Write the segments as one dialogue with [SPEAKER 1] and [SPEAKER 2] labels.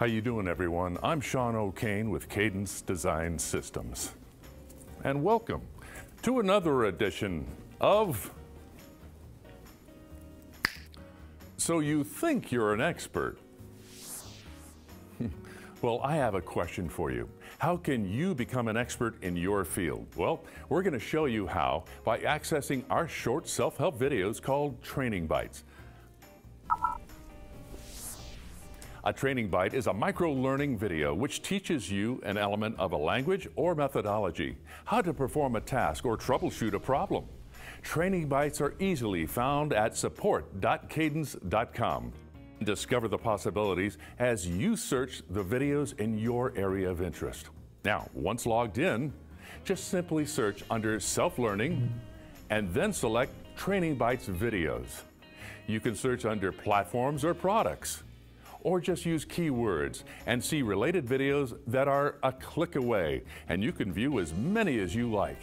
[SPEAKER 1] How you doing everyone? I'm Sean O'Kane with Cadence Design Systems. And welcome to another edition of So You Think You're an Expert. well, I have a question for you. How can you become an expert in your field? Well, we're going to show you how by accessing our short self-help videos called Training Bytes. A training byte is a micro-learning video which teaches you an element of a language or methodology, how to perform a task or troubleshoot a problem. Training bytes are easily found at support.cadence.com. Discover the possibilities as you search the videos in your area of interest. Now, once logged in, just simply search under Self-Learning and then select Training Bytes Videos. You can search under Platforms or Products or just use keywords and see related videos that are a click away, and you can view as many as you like.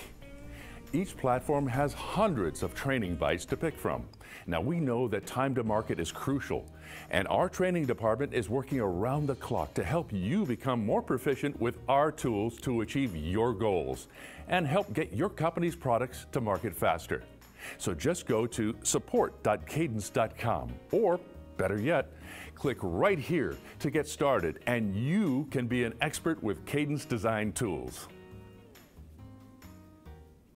[SPEAKER 1] Each platform has hundreds of training bytes to pick from. Now, we know that time to market is crucial, and our training department is working around the clock to help you become more proficient with our tools to achieve your goals and help get your company's products to market faster. So just go to support.cadence.com or better yet, click right here to get started and you can be an expert with Cadence Design Tools.